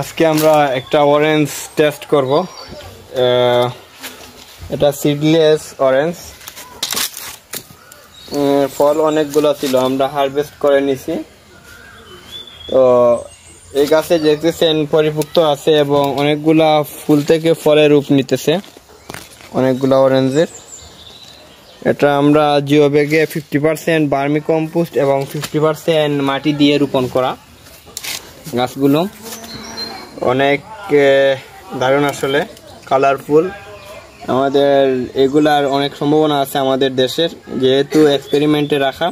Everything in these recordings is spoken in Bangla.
আজকে আমরা একটা অরেঞ্জ টেস্ট করব। এটা সিডলেস অরেঞ্জ ফল অনেকগুলো ছিল, আমরা হারভেস্ট করে নিছি। তো এই গাছে দেখতেছেন পরিপুক্ত আছে এবং অনেকগুলা ফুল থেকে ফলের রূপ নিতেছে, অনেকগুলা অরেঞ্জের এটা আমরা জিও ব্যাগে ফিফটি পার্সেন্ট বার্মি কম্পোস্ট এবং ফিফটি পার্সেন্ট মাটি দিয়ে রোপণ করা গাছগুলো। অনেক দারুণ আসলে কালারফুল আমাদের এগুলার অনেক সম্ভাবনা আছে আমাদের দেশের, যেহেতু এক্সপেরিমেন্টে রাখা।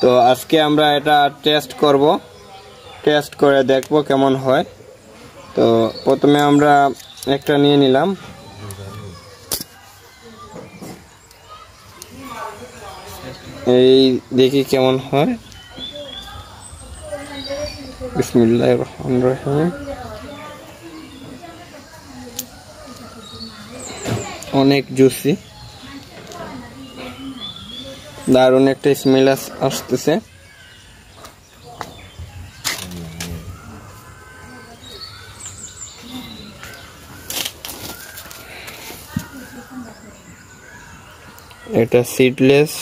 তো আজকে আমরা এটা টেস্ট করব টেস্ট করে দেখব কেমন হয়। তো প্রথমে আমরা একটা নিয়ে নিলাম। এই দেখি কেমন হয়। বিসমিল্লাহ রহমান রহিম অনেক জুসি। দারুণ একটা স্মেল আসতেছে। এটা সিডলেস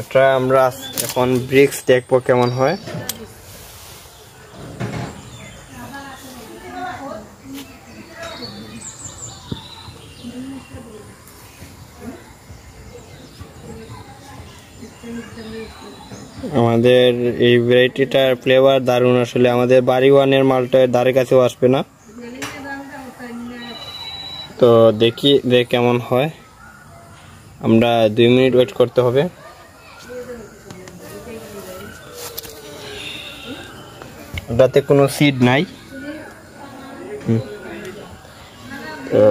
এটা আমরা এখন ব্রিক্স দেখব কেমন হয়। আমাদের এই ভ্যারাইটিটার ফ্লেভার দারুণ আসলে। আমাদের বাড়ি ওয়ানের মালটা ধারে কাছেও আসবে না। তো দেখি, দেখ কেমন হয়। আমরা দুই মিনিট ওয়েট করতে হবে। ওটাতে কোনো সিড নাই। তো।